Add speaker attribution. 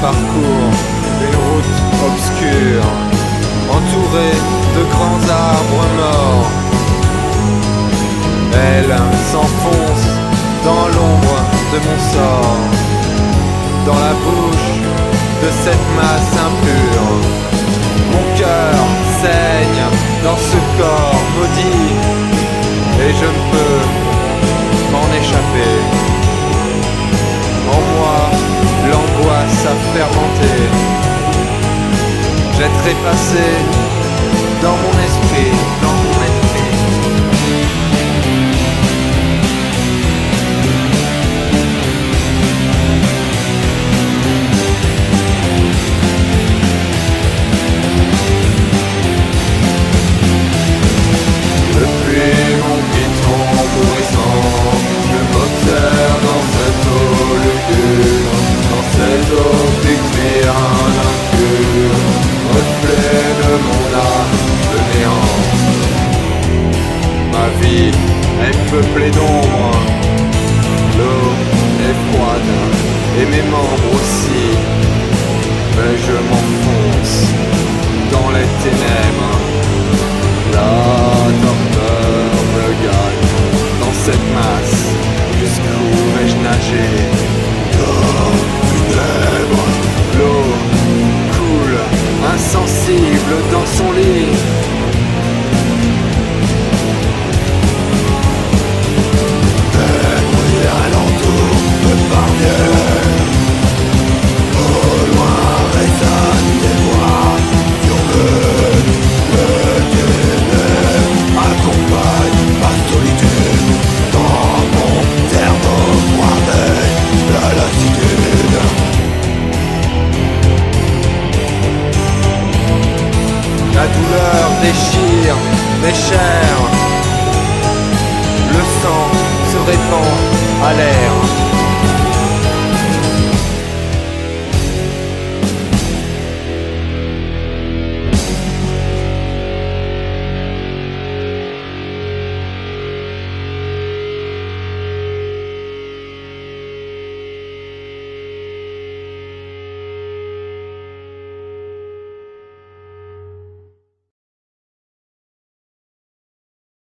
Speaker 1: flamme parcourt une route obscure, entourée de grands arbres morts. Elle s'enfonce dans l'ombre de mon sort, dans la bouche de cette masse impure. L'angoisse a fermenté. J'ai trépassé dans mon esprit, incure, reflet de mon âme, le néant. Ma vie est peuplée d'ombre, l'eau est froide et mes membres aussi, mais je m'enfonce dans les ténèbres. Insensible dans son lit. Mes chairs. Le sang se répand à l'air.